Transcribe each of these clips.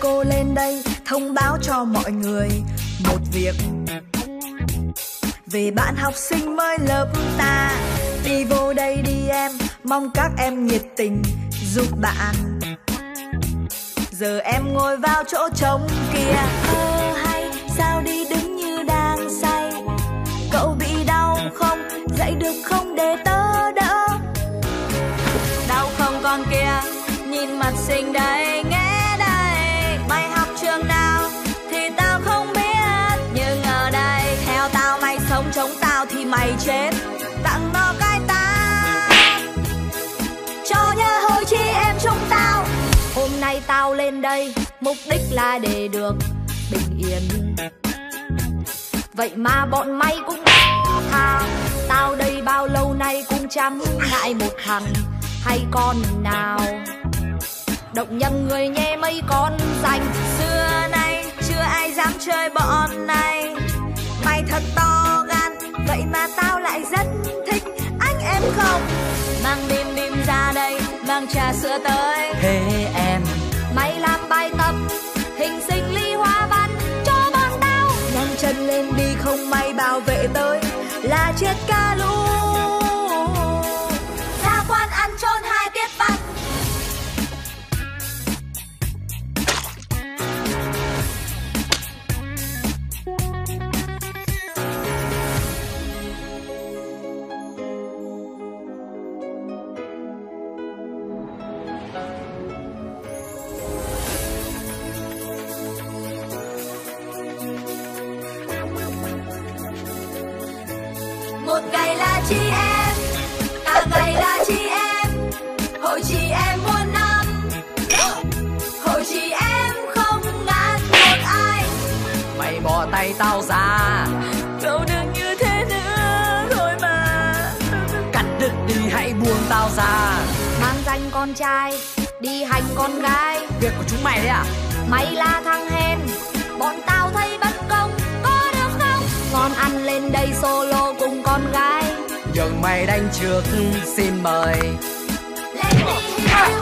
Cô lên đây thông báo cho mọi người. Một việc về bạn học sinh mới lớp ta. Đi vô đây đi em, mong các em nhiệt tình giúp bạn. Giờ em ngồi vào chỗ trống kia. Ơ hay, sao đi đứng như đang say? Cậu bị đau không? Dậy được không để tớ đỡ? Đau không con kia? Nhìn mặt xinh đấy. Chống tao thì mày chết. Tặng nó cái ta. Cho nhớ hồi chi em chúng tao. Hôm nay tao lên đây, mục đích là để được bình yên. Vậy mà bọn mày cũng tha. Tao đây bao lâu nay cũng chẳng ngại một thằng hay con nào. Động nhầm người nhé mấy con dành xưa nay chưa ai dám chơi bọn nào. Mang trà sữa tới. Hey em. Mày làm bài tập hình sinh ly hoa văn cho bọn tao. Nhanh chân lên đi không may bảo vệ tới. Là chết ca lũ ngày là chị em. Cả ngày là chị em. Hội chị em muôn năm. Hội chị em không ngán một ai. Mày bỏ tay tao ra. Đâu được như thế nữa rồi mà. Cắt đứt đi hãy buông tao ra. Mang danh con trai đi hành con gái. Việc của chúng mày đấy à? Mày là thằng hèn bọn tao thấy bất công có được không? Ngon ăn lên đây solo cùng mày đánh trước, xin mời.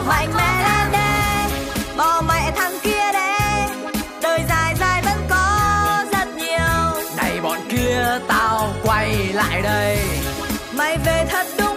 Mạnh mẽ lên đây, bỏ mẹ thằng kia đây đời dài dài vẫn có rất nhiều. Này bọn kia, tao quay lại đây. Mày về thật đúng